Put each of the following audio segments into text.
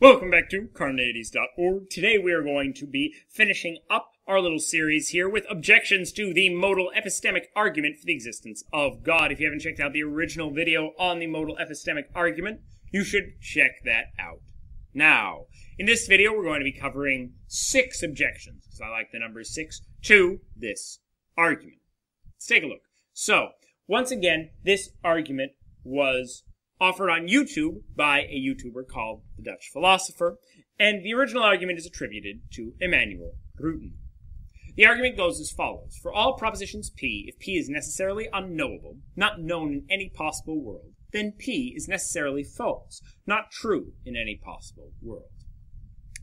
Welcome back to Carneades.org. Today we are going to be finishing up our little series here with objections to the modal epistemic argument for the existence of God. If you haven't checked out the original video on the modal epistemic argument, you should check that out. Now, in this video we're going to be covering six objections, because I like the number six, to this argument. Let's take a look. So, once again, this argument was offered on YouTube by a YouTuber called The Dutch Philosopher, and the original argument is attributed to Emmanuel Rutten. The argument goes as follows. For all propositions P, if P is necessarily unknowable, not known in any possible world, then P is necessarily false, not true in any possible world.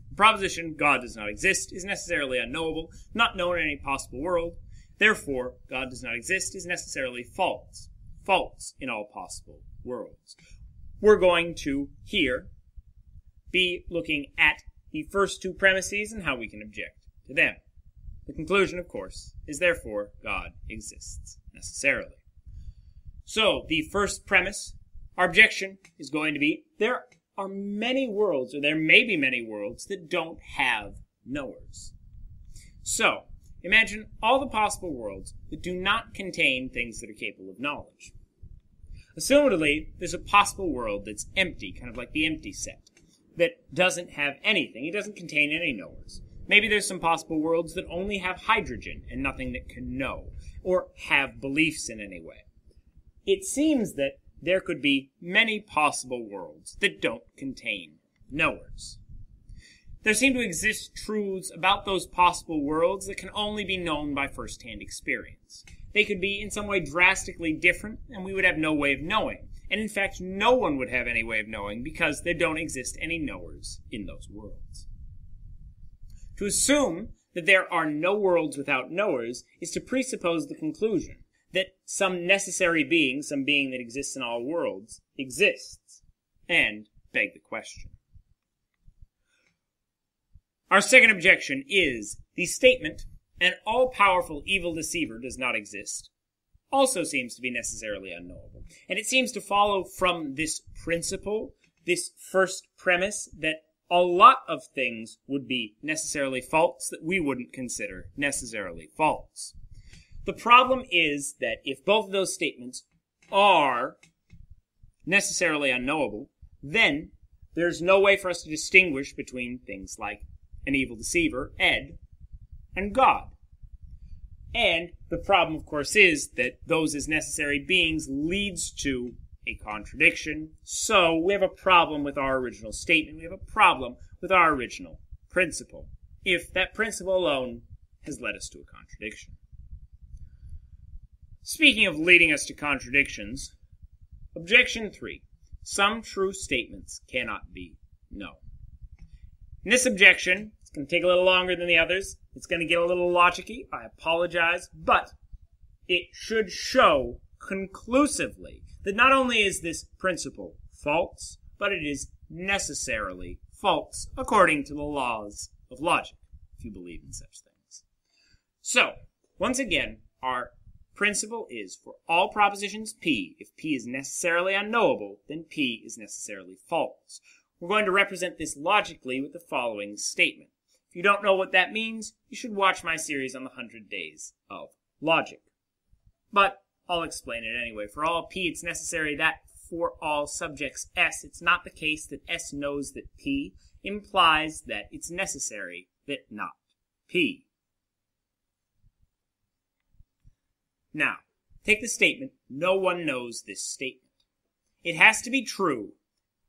The proposition God does not exist is necessarily unknowable, not known in any possible world. Therefore, God does not exist is necessarily false, false in all possible worlds. We're going to here be looking at the first two premises and how we can object to them. The conclusion, of course, is therefore God exists necessarily. So, the first premise, our objection is going to be there are many worlds, or there may be many worlds, that don't have knowers. So, imagine all the possible worlds that do not contain things that are capable of knowledge. Similarly, there's a possible world that's empty, kind of like the empty set, that doesn't have anything. It doesn't contain any knowers. Maybe there's some possible worlds that only have hydrogen and nothing that can know, or have beliefs in any way. It seems that there could be many possible worlds that don't contain knowers. There seem to exist truths about those possible worlds that can only be known by first-hand experience. They could be in some way drastically different, and we would have no way of knowing. And in fact, no one would have any way of knowing because there don't exist any knowers in those worlds. To assume that there are no worlds without knowers is to presuppose the conclusion that some necessary being, some being that exists in all worlds, exists, and beg the question. Our second objection is the statement an all-powerful evil deceiver does not exist also seems to be necessarily unknowable. And it seems to follow from this principle, this first premise, that a lot of things would be necessarily false that we wouldn't consider necessarily false. The problem is that if both of those statements are necessarily unknowable, then there's no way for us to distinguish between things like an evil deceiver, Ed, and God. And the problem, of course, is that those as necessary beings leads to a contradiction. So we have a problem with our original statement. We have a problem with our original principle. If that principle alone has led us to a contradiction. Speaking of leading us to contradictions, objection three. Some true statements cannot be known. In this objection, going to take a little longer than the others. It's going to get a little logicy. I apologize, but it should show conclusively that not only is this principle false, but it is necessarily false according to the laws of logic, if you believe in such things. So, once again, our principle is for all propositions P, if P is necessarily unknowable, then P is necessarily false. We're going to represent this logically with the following statement you don't know what that means, you should watch my series on the 100 Days of Logic. But I'll explain it anyway. For all P, it's necessary that for all subjects S, it's not the case that S knows that P implies that it's necessary that not P. Now, take the statement, no one knows this statement. It has to be true,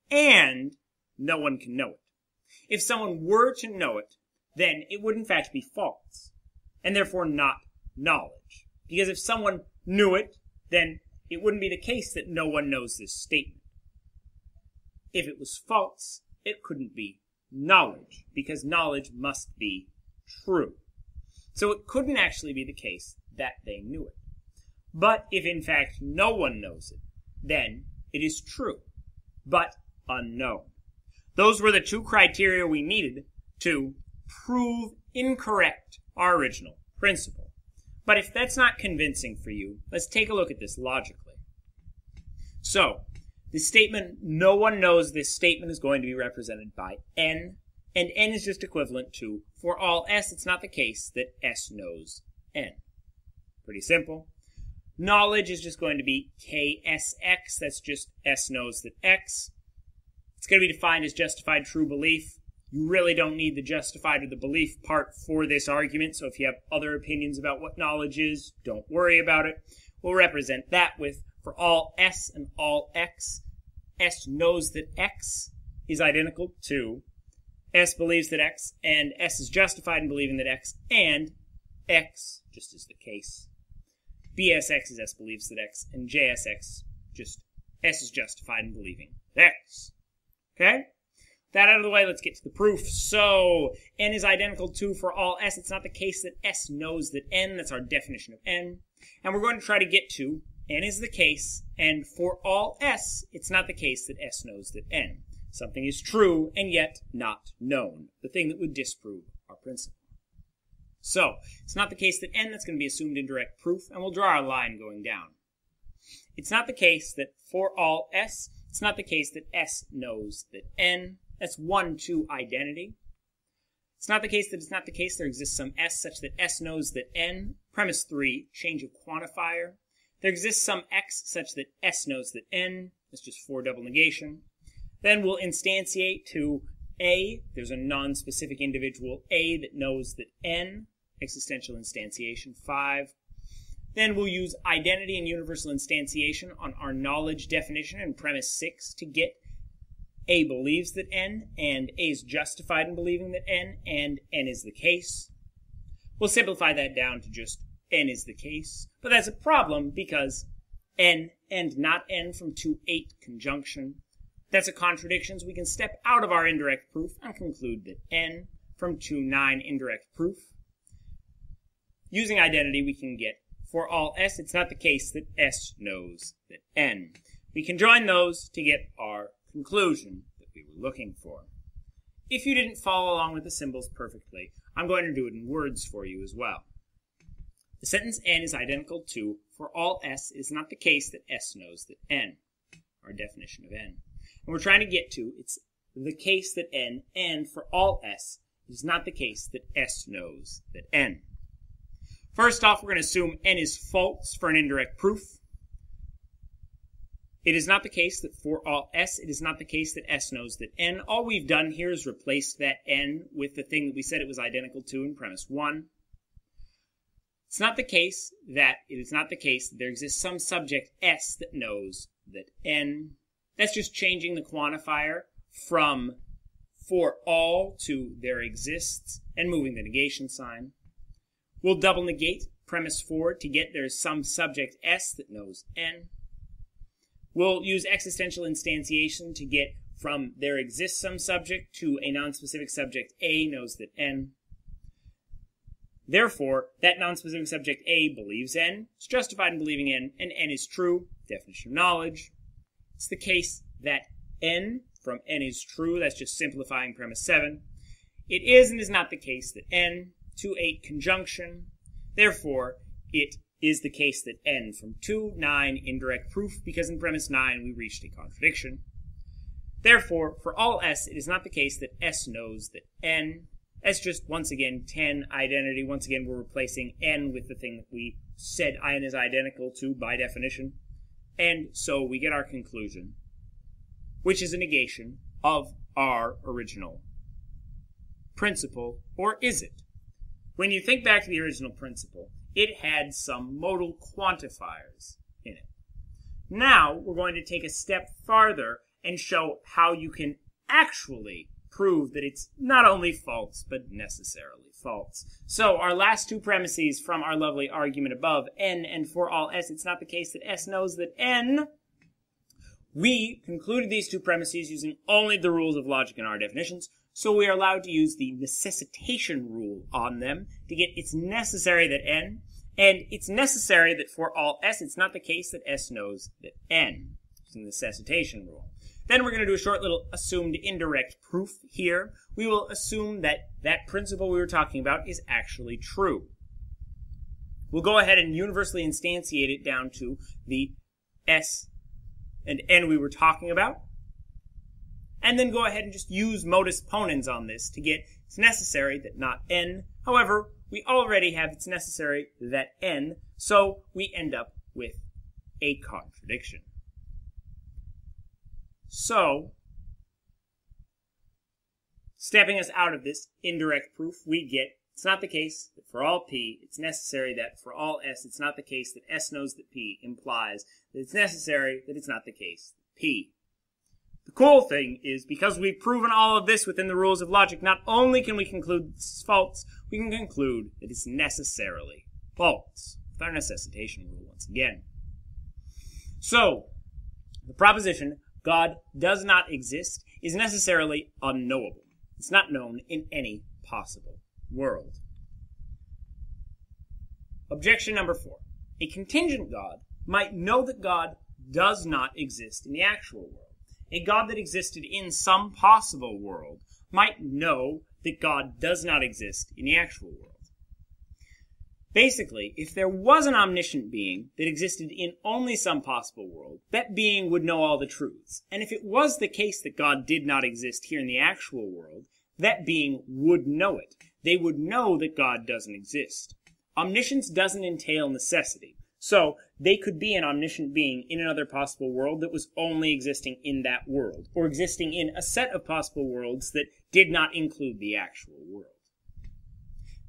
and no one can know it. If someone were to know it, then it would in fact be false, and therefore not knowledge. Because if someone knew it, then it wouldn't be the case that no one knows this statement. If it was false, it couldn't be knowledge, because knowledge must be true. So it couldn't actually be the case that they knew it. But if in fact no one knows it, then it is true, but unknown. Those were the two criteria we needed to prove incorrect our original principle. But if that's not convincing for you, let's take a look at this logically. So, The statement, no one knows this statement is going to be represented by n, and n is just equivalent to, for all s, it's not the case that s knows n. Pretty simple. Knowledge is just going to be ksx, that's just s knows that x. It's going to be defined as justified true belief. You really don't need the justified or the belief part for this argument, so if you have other opinions about what knowledge is, don't worry about it. We'll represent that with for all s and all x, s knows that x is identical to s believes that x, and s is justified in believing that x, and x, just as the case. BSX is s believes that x, and JSX, just s is justified in believing that x. Okay? That out of the way, let's get to the proof. So, n is identical to for all s. It's not the case that s knows that n. That's our definition of n. And we're going to try to get to n is the case, and for all s, it's not the case that s knows that n. Something is true and yet not known, the thing that would disprove our principle. So, it's not the case that n, that's going to be assumed in direct proof, and we'll draw our line going down. It's not the case that for all s, it's not the case that s knows that n. That's 1, 2 identity. It's not the case that it's not the case there exists some s such that s knows that n. Premise 3, change of quantifier. There exists some x such that s knows that n. That's just for double negation. Then we'll instantiate to a. There's a non-specific individual a that knows that n. Existential instantiation 5. Then we'll use identity and universal instantiation on our knowledge definition in premise 6 to get a believes that n, and a is justified in believing that n, and n is the case. We'll simplify that down to just n is the case, but that's a problem because n and not n from 2, 8 conjunction. That's a contradiction, so we can step out of our indirect proof and conclude that n from 2, 9 indirect proof. Using identity, we can get for all s, it's not the case that s knows that n. We can join those to get our conclusion that we were looking for. If you didn't follow along with the symbols perfectly, I'm going to do it in words for you as well. The sentence n is identical to for all s is not the case that s knows that n, our definition of n. And we're trying to get to it's the case that n, and for all s, is not the case that s knows that n. First off, we're going to assume n is false for an indirect proof. It is not the case that for all s, it is not the case that s knows that n. All we've done here is replace that n with the thing that we said it was identical to in premise 1. It's not the case that it is not the case that there exists some subject s that knows that n. That's just changing the quantifier from for all to there exists and moving the negation sign. We'll double negate premise 4 to get there's some subject s that knows n. We'll use existential instantiation to get from there exists some subject to a nonspecific subject A knows that N. Therefore, that nonspecific subject A believes N, is justified in believing N, and N is true, definition of knowledge. It's the case that N from N is true, that's just simplifying premise 7. It is and is not the case that N to a conjunction, therefore, it is the case that n from 2, 9 indirect proof, because in premise 9 we reached a contradiction. Therefore, for all s, it is not the case that s knows that n. S just, once again, 10 identity. Once again, we're replacing n with the thing that we said n is identical to by definition. And so we get our conclusion, which is a negation of our original principle, or is it? When you think back to the original principle, it had some modal quantifiers in it. Now we're going to take a step farther and show how you can actually prove that it's not only false, but necessarily false. So our last two premises from our lovely argument above, n and for all s, it's not the case that s knows that n. We concluded these two premises using only the rules of logic in our definitions, so we are allowed to use the necessitation rule on them to get it's necessary that n and it's necessary that for all s, it's not the case that s knows that n. It's the necessitation rule. Then we're going to do a short little assumed indirect proof here. We will assume that that principle we were talking about is actually true. We'll go ahead and universally instantiate it down to the s and n we were talking about. And then go ahead and just use modus ponens on this to get it's necessary that not n. However, we already have it's necessary that n, so we end up with a contradiction. So, stepping us out of this indirect proof, we get it's not the case that for all p, it's necessary that for all s, it's not the case that s knows that p implies that it's necessary that it's not the case that p. The cool thing is because we've proven all of this within the rules of logic, not only can we conclude is false, we can conclude that it's necessarily false with our necessitation rule once again. So, the proposition God does not exist is necessarily unknowable. It's not known in any possible world. Objection number four. A contingent God might know that God does not exist in the actual world. A God that existed in some possible world might know that God does not exist in the actual world. Basically, if there was an omniscient being that existed in only some possible world, that being would know all the truths. And if it was the case that God did not exist here in the actual world, that being would know it. They would know that God doesn't exist. Omniscience doesn't entail necessity. So, they could be an omniscient being in another possible world that was only existing in that world, or existing in a set of possible worlds that did not include the actual world.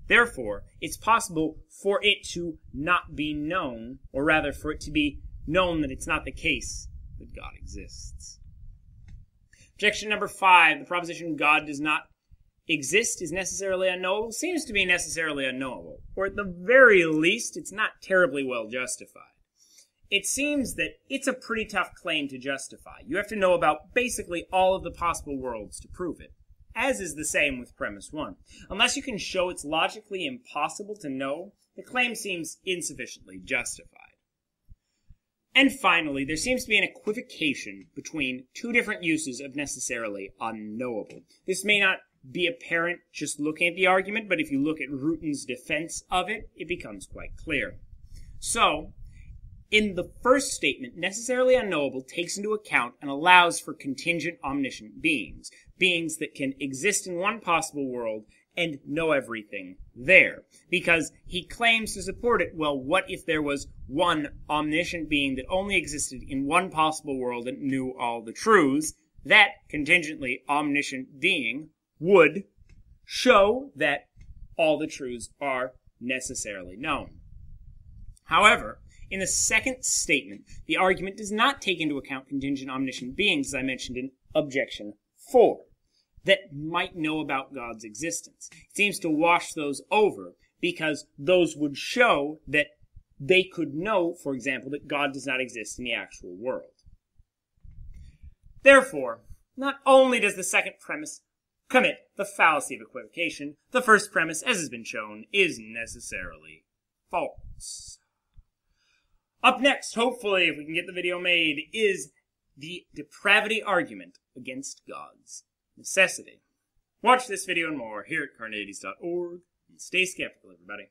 Therefore, it's possible for it to not be known, or rather for it to be known that it's not the case that God exists. Objection number five, the proposition God does not exist is necessarily unknowable seems to be necessarily unknowable, or at the very least, it's not terribly well justified. It seems that it's a pretty tough claim to justify. You have to know about basically all of the possible worlds to prove it, as is the same with premise one. Unless you can show it's logically impossible to know, the claim seems insufficiently justified. And finally, there seems to be an equivocation between two different uses of necessarily unknowable. This may not be apparent just looking at the argument, but if you look at Rutten's defense of it, it becomes quite clear. So, in the first statement, necessarily unknowable takes into account and allows for contingent omniscient beings, beings that can exist in one possible world and know everything there. Because he claims to support it, well, what if there was one omniscient being that only existed in one possible world and knew all the truths? That contingently omniscient being would show that all the truths are necessarily known. However, in the second statement, the argument does not take into account contingent omniscient beings, as I mentioned in objection 4, that might know about God's existence. It seems to wash those over because those would show that they could know, for example, that God does not exist in the actual world. Therefore, not only does the second premise commit the fallacy of equivocation. The first premise, as has been shown, is necessarily false. Up next, hopefully, if we can get the video made, is the depravity argument against God's necessity. Watch this video and more here at carneades.org, and stay skeptical, everybody.